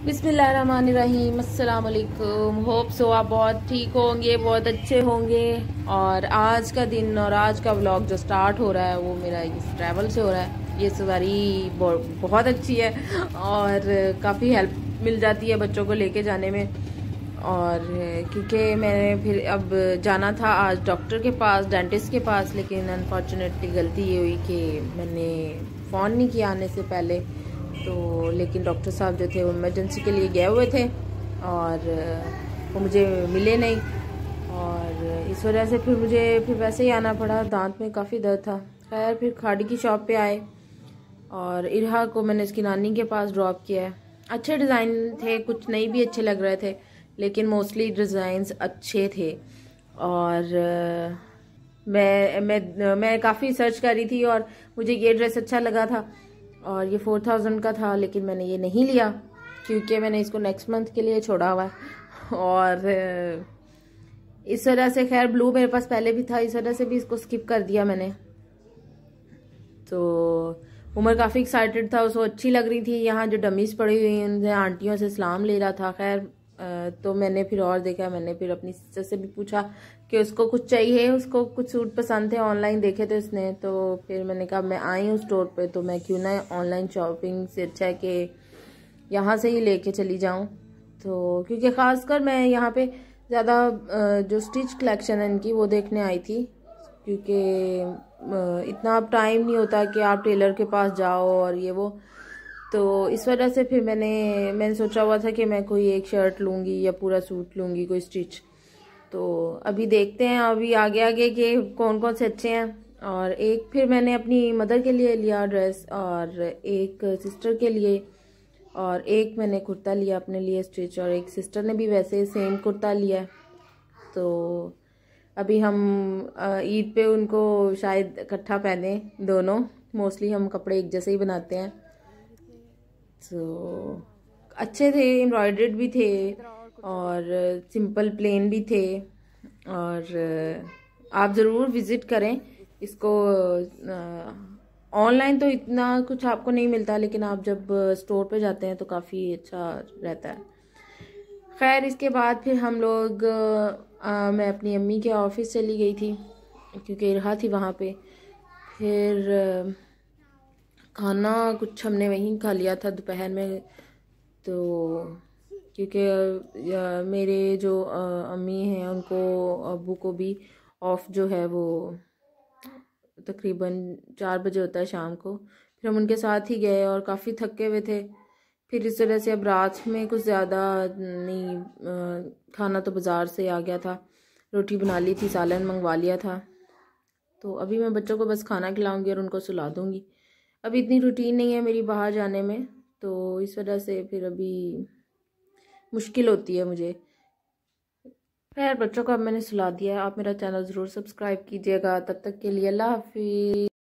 बिसमीम अल्लाम hope so आप बहुत ठीक होंगे, बहुत अच्छे होंगे। और आज का दिन और आज का व्लॉग जो स्टार्ट हो रहा है, वो मेरा इस ट्रैवल से हो रहा है। ये सवारी बहुत अच्छी है और काफ़ी हेल्प मिल जाती है बच्चों को लेके जाने में। और क्योंकि मैंने फिर अब जाना था आज डॉक्टर के पास डेंटिस्ट के पास, लेकिन अनफॉर्चुनेटली गलती ये हुई कि मैंने फ़ोन नहीं किया आने से पहले। तो लेकिन डॉक्टर साहब जो थे वो इमरजेंसी के लिए गए हुए थे और, वो मुझे मिले नहीं। और इस वजह से फिर मुझे, फिर वैसे ही आना पड़ा, दांत में काफ़ी दर्द था। खैर, फिर खाड़ी की शॉप पे आए और इरहा को मैंने इसकी नानी के पास ड्रॉप किया है। अच्छे डिज़ाइन थे, कुछ नहीं भी अच्छे लग रहे थे, लेकिन मोस्टली डिज़ाइंस अच्छे थे। और, मैं मैं मैं काफ़ी सर्च कर रही थी और मुझे ये ड्रेस अच्छा लगा था। और ये फोर थाउज़ेंड का था, लेकिन मैंने ये नहीं लिया, क्योंकि मैंने इसको नेक्स्ट मंथ के लिए छोड़ा हुआ है। और इस वजह से खैर ब्लू मेरे पास पहले भी था, इस वजह से भी इसको स्किप कर दिया मैंने। तो उमर काफ़ी एक्साइटेड था, उसको अच्छी लग रही थी, यहाँ जो डमीज पड़ी हुई उनसे आंटियों से सलाम ले रहा था, खैर तो मैंने फिर और देखा, मैंने फिर अपनी सिस्टर से भी पूछा कि उसको कुछ चाहिए, उसको कुछ सूट पसंद थे ऑनलाइन देखे थे उसने तो फिर मैंने कहा, मैं आई हूँ स्टोर पे तो मैं क्यों ना ऑनलाइन शॉपिंग से अच्छा है कि यहाँ से ही लेके चली जाऊँ। तो क्योंकि ख़ासकर मैं यहाँ पे ज़्यादा जो स्टिच कलेक्शन है इनकी, वो देखने आई थी। क्योंकि इतना अब टाइम नहीं होता कि आप टेलर के पास जाओ और ये वो तो इस वजह से फिर मैंने मैंने सोचा हुआ था कि मैं कोई एक शर्ट लूँगी या पूरा सूट लूँगी, कोई स्टिच। तो अभी देखते हैं, अभी आगे आगे के कौन कौन से अच्छे हैं। और एक फिर मैंने अपनी मदर के लिए लिया ड्रेस और एक सिस्टर के लिए। और एक मैंने कुर्ता लिया अपने लिए स्टिच और एक सिस्टर ने भी वैसे सेम कुर्ता लिया तो अभी हम ईद पे उनको शायद इकट्ठा पहने दोनों। मोस्टली हम कपड़े एक जैसे ही बनाते हैं। तो अच्छे थे एम्ब्रॉयड्रेड भी थे और सिंपल प्लेन भी थे। और आप ज़रूर विज़िट करें। इसको ऑनलाइन तो इतना कुछ आपको नहीं मिलता लेकिन आप जब स्टोर पे जाते हैं तो काफ़ी अच्छा रहता है। खैर इसके बाद फिर हम लोग आ, मैं अपनी अम्मी के ऑफ़िस चली गई थी क्योंकि रहा थी वहाँ पे। फिर खाना कुछ हमने वहीं खा लिया था दोपहर में तो क्योंकि मेरे जो अम्मी हैं उनको अबू को भी ऑफ़ जो है वो तकरीबन चार बजे होता है शाम को। फिर हम उनके साथ ही गए और काफ़ी थके हुए थे। फिर इस तरह से अब रात में कुछ ज़्यादा नहीं खाना तो बाज़ार से आ गया था। रोटी बना ली थी, सालन मंगवा लिया था। तो अभी मैं बच्चों को बस खाना खिलाऊँगी और उनको सुला दूँगी। अभी इतनी रूटीन नहीं है मेरी बाहर जाने में तो इस वजह से फिर अभी मुश्किल होती है मुझे। खैर बच्चों को अब मैंने सुला दिया आप मेरा चैनल ज़रूर सब्सक्राइब कीजिएगा। तब तक के लिए अल्लाह हाफिज़।